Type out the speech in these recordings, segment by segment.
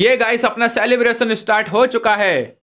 ये गाइस अपना celebration start हो चुका है।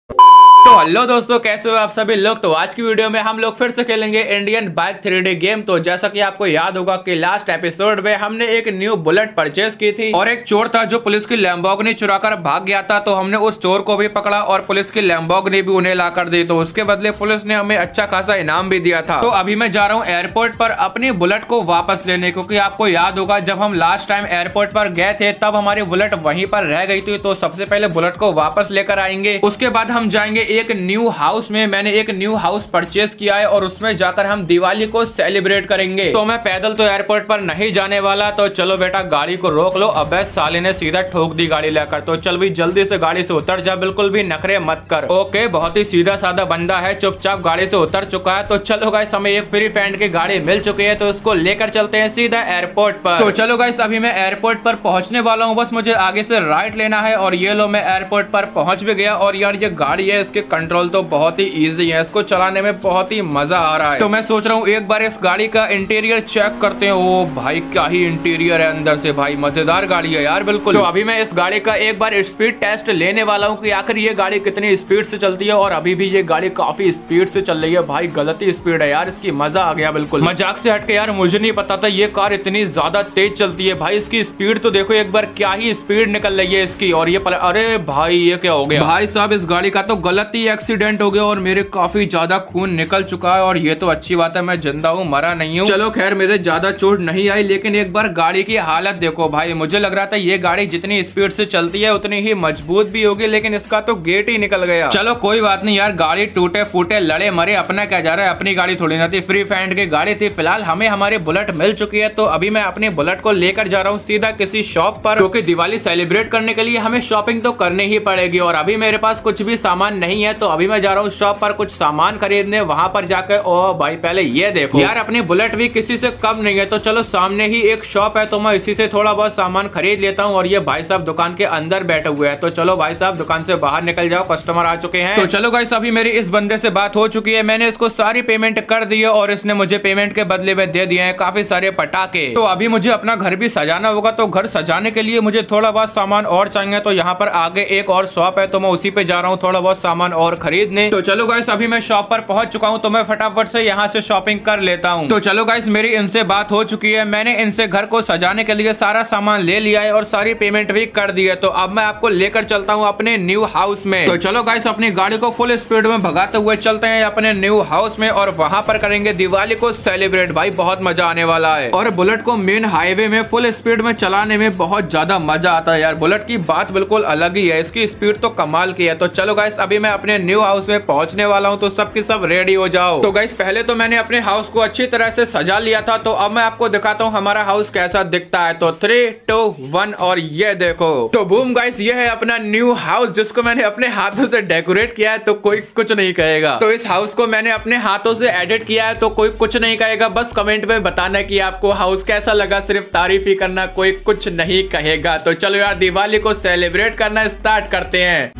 तो हेलो दोस्तों, कैसे हो आप सभी लोग? तो आज की वीडियो में हम लोग फिर से खेलेंगे इंडियन बाइक थ्री गेम तो जैसा कि आपको याद होगा कि लास्ट एपिसोड में हमने एक न्यू बुलेट परचेज की थी और एक चोर था जो पुलिस की लैम्बोगनी चुरा कर भाग गया था। तो हमने उस चोर को भी पकड़ा और पुलिस की लैम्बोगनी भी उन्हें ला कर दी। तो उसके बदले पुलिस ने हमें अच्छा खासा इनाम भी दिया था। तो अभी मैं जा रहा हूँ एयरपोर्ट पर अपनी बुलेट को वापस लेने, क्योंकि आपको याद होगा, जब हम लास्ट टाइम एयरपोर्ट पर गए थे, तब हमारी बुलेट वहीं पर रह गई थी। तो सबसे पहले बुलेट को वापस लेकर आएँगे। उसके बाद हम जाएँगे एक न्यू हाउस में मैंने एक न्यू हाउस परचेज किया है और उसमें जाकर हम दिवाली को सेलिब्रेट करेंगे। तो मैं पैदल तो एयरपोर्ट पर नहीं जाने वाला तो चलो बेटा गाड़ी को रोक लो। अब साले ने सीधा ठोक दी गाड़ी लेकर। तो चल भी जल्दी से गाड़ी से उतर जा, बिल्कुल भी नखरे मत कर। ओके बहुत ही सीधा साधा बंदा है, चुपचाप गाड़ी से उतर चुका है। तो चलो गाइस हमें एक फ्री फ्रेंड की गाड़ी मिल चुकी है तो उसको लेकर चलते हैं सीधा एयरपोर्ट पर। तो चलो गाइस अभी मैं एयरपोर्ट पर पहुँचने वाला हूँ। बस मुझे आगे से राइट लेना है और ये लो, मैं एयरपोर्ट पर पहुँच भी गया और यार ये गाड़ी है, इसके कंट्रोल तो बहुत ही इजी है, इसको चलाने में बहुत ही मज़ा आ रहा है। तो मैं सोच रहा हूँ एक बार इस गाड़ी का इंटीरियर चेक करते हैं। ओ भाई, क्या ही इंटीरियर है अंदर से भाई, मज़ेदार गाड़ी है यार, बिल्कुल। तो अभी मैं इस गाड़ी का एक बार स्पीड टेस्ट लेने वाला हूँ कि आखिर ये गाड़ी कितनी स्पीड से चलती है और अभी भी ये गाड़ी काफ़ी स्पीड से चल रही है। भाई, गलत स्पीड है यार, इसकी मज़ा आ गया, बिल्कुल। मज़ाक से हटके यार, मुझे नहीं पता था ये कार इतनी ज़्यादा तेज चलती है। भाई, इसकी स्पीड तो देखो, एक बार क्या ही स्पीड निकल रही है इसकी। और ये अरे भाई, ये क्या हो गया? भाई साहब, इस गाड़ी का तो गलत ही एक्सीडेंट हो गया और मेरे काफ़ी ज़्यादा खून निकल चुका है और ये तो अच्छी बात है, मैं ज़िंदा हूँ, मरा नहीं हूँ। चलो खैर, मेरे ज़्यादा चोट नहीं आई, लेकिन एक बार गाड़ी की हालत देखो भाई। मुझे लग रहा था ये गाड़ी जितनी स्पीड से चलती है, उतनी ही मज़बूत भी होगी, लेकिन इसका तो गेट ही निकल गया। चलो कोई बात नहीं यार, गाड़ी टूटे फूटे लड़े मरे, अपना क्या जा रहा है? अपनी गाड़ी थोड़ी ना थी फ्री फैंड की गाड़ी थी। फ़िलहाल हमें हमारी बुलेट मिल चुकी है तो अभी मैं अपनी बुलेट को लेकर जा रहा हूँ सीधा किसी शॉप पर, क्योंकि दिवाली सेलिब्रेट करने के लिए हमें शॉपिंग तो करनी ही पड़ेगी। और अभी मेरे पास कुछ भी सामान नहीं है तो अभी मैं जा रहा हूँ शॉप पर कुछ सामान खरीदने, वहाँ पर जाकर ओ भाई, पहले ये देखो। यार, अपनी बुलेट भी किसी से कम नहीं है तो चलो सामने ही एक शॉप है तो मैं इसी से थोड़ा बहुत सामान खरीद लेता हूँ, और ये भाई साहब दुकान के अंदर बैठे हुए हैं। तो चलो भाई साहब, दुकान से बाहर निकल जाओ कस्टमर आ चुके हैं। तो चलो भाई अभी मेरी इस बंदे से बात हो चुकी है, मैंने इसको सारी पेमेंट कर दी है, और इसने मुझे पेमेंट के बदले में दे दिए हैं, काफ़ी सारे पटाखे। तो अभी मुझे अपना घर भी सजाना होगा तो घर सजाने के लिए मुझे थोड़ा बहुत सामान और चाहिए तो यहाँ पर आगे एक और शॉप है तो मैं उसी पे जा रहा हूँ, थोड़ा बहुत सामान और खरीदने। तो चलो गाइस अभी मैं शॉप पर पहुँच चुका हूँ तो मैं फटाफट से यहाँ से शॉपिंग कर लेता हूँ। तो चलो गाइस मेरी इनसे बात हो चुकी है। मैंने इनसे घर को सजाने के लिए सारा सामान ले लिया है और सारी पेमेंट भी कर दी है। तो अब मैं आपको लेकर चलता हूँ अपने न्यू हाउस में। तो चलो गाइस अपनी गाड़ी को फुल स्पीड में भगाते हुए चलते हैं अपने न्यू हाउस में और वहाँ पर करेंगे दिवाली को सेलिब्रेट भाई, बहुत मज़ा आने वाला है। और बुलेट को मेन हाईवे में फुल स्पीड में चलाने में बहुत ज़्यादा मज़ा आता है यार। बुलेट की बात बिल्कुल अलग ही है। इसकी स्पीड तो कमाल की है। तो चलो गाइस अभी मैं अपने न्यू हाउस में पहुँचने वाला हूँ तो सबकी सब रेडी हो जाओ। तो गाइस पहले तो मैंने अपने हाउस को अच्छी तरह से सजा लिया था तो अब मैं आपको दिखाता हूँ हमारा हाउस कैसा दिखता है। तो थ्री टू वन और ये देखो। तो बूम गाइस ये है अपना न्यू हाउस जिसको मैंने अपने हाथों से डेकोरेट किया है तो कोई कुछ नहीं कहेगा। तो इस हाउस को मैंने अपने हाथों से एडिट किया है तो कोई कुछ नहीं कहेगा। बस कमेंट में बताना की आपको हाउस कैसा लगा, सिर्फ़ तारीफ़ ही करना, कोई कुछ नहीं कहेगा। तो चलो यार, दिवाली को सेलिब्रेट करना स्टार्ट करते हैं।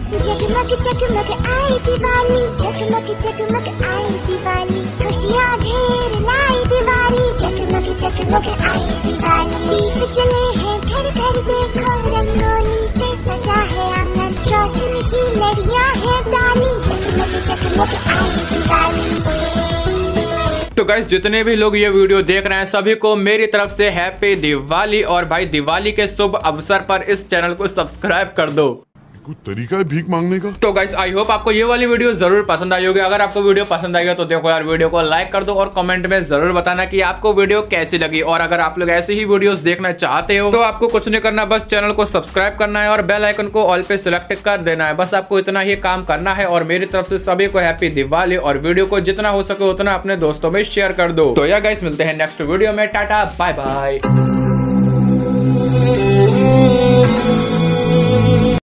आई दिवाली जगमग जगमग आई दिवाली। खुशियाँ ढेर, लाई दिवाली। जगमग जगमग आई दिवाली। दीप जले हैं, घर घर देखो, रंगोली से सजा है आँगन। रोशन की लड़ियाँ हैं डाली जगमग जगमग आई दिवाली। तो गाइस जितने भी लोग ये वीडियो देख रहे हैं, सभी को मेरी तरफ़ से हैप्पी दिवाली। और भाई, दिवाली के शुभ अवसर पर इस चैनल को सब्सक्राइब कर दो। कोई तरीका है भीख मांगने का? तो गाइस आई होप आपको ये वाली वीडियो ज़रूर पसंद आई होगी। अगर आपको वीडियो पसंद आएगा तो देखो यार वीडियो को लाइक कर दो और कमेंट में ज़रूर बताना कि आपको वीडियो कैसी लगी। और अगर आप लोग ऐसी ही वीडियोस देखना चाहते हो तो आपको कुछ नहीं करना, बस चैनल को सब्सक्राइब करना है और बेल आइकन को ऑल पे सिलेक्ट कर देना है। बस आपको इतना ही काम करना है और मेरी तरफ़ से सभी को हैप्पी दिवाली और वीडियो को जितना हो सके उतना अपने दोस्तों में शेयर कर दो। तो या गाइस मिलते हैं नेक्स्ट वीडियो में। Tata bye bye